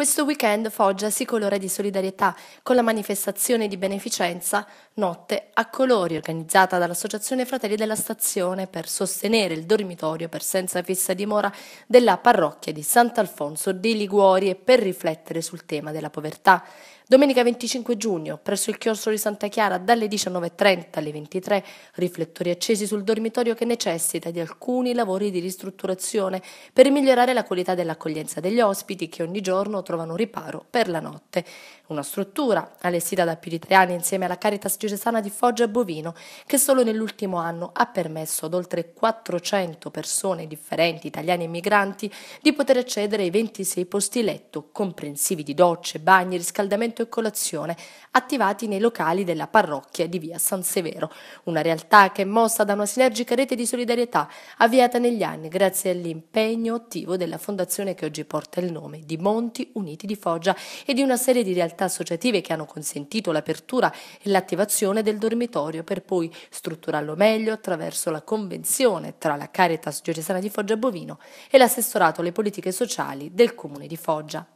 Questo weekend Foggia si colora di solidarietà con la manifestazione di beneficenza Notte a colori organizzata dall'Associazione Fratelli della Stazione per sostenere il dormitorio per senza fissa dimora della parrocchia di Sant'Alfonso dei Liguori e per riflettere sul tema della povertà. Domenica 25 giugno, presso il chiostro di Santa Chiara, dalle 19.30 alle 23, riflettori accesi sul dormitorio che necessita di alcuni lavori di ristrutturazione per migliorare la qualità dell'accoglienza degli ospiti che ogni giorno trovano riparo per la notte. Una struttura allestita da più di tre anni insieme alla Caritas Diocesana di Foggia e Bovino, che solo nell'ultimo anno ha permesso ad oltre 400 persone differenti, italiani e migranti, di poter accedere ai 26 posti letto, comprensivi di docce, bagni, riscaldamento e colazione attivati nei locali della parrocchia di via San Severo, una realtà che è mossa da una sinergica rete di solidarietà avviata negli anni grazie all'impegno attivo della fondazione che oggi porta il nome di Monti Uniti di Foggia e di una serie di realtà associative che hanno consentito l'apertura e l'attivazione del dormitorio per poi strutturarlo meglio attraverso la convenzione tra la Caritas Diocesana di Foggia Bovino e l'assessorato alle politiche sociali del comune di Foggia.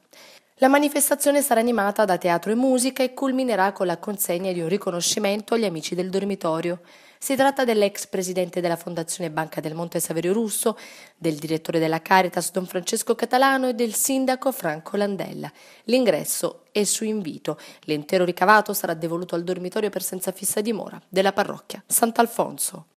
La manifestazione sarà animata da teatro e musica e culminerà con la consegna di un riconoscimento agli amici del dormitorio. Si tratta dell'ex presidente della Fondazione Banca del Monte Saverio Russo, del direttore della Caritas Don Francesco Catalano e del sindaco Franco Landella. L'ingresso è su invito. L'intero ricavato sarà devoluto al dormitorio per senza fissa dimora della parrocchia Sant'Alfonso.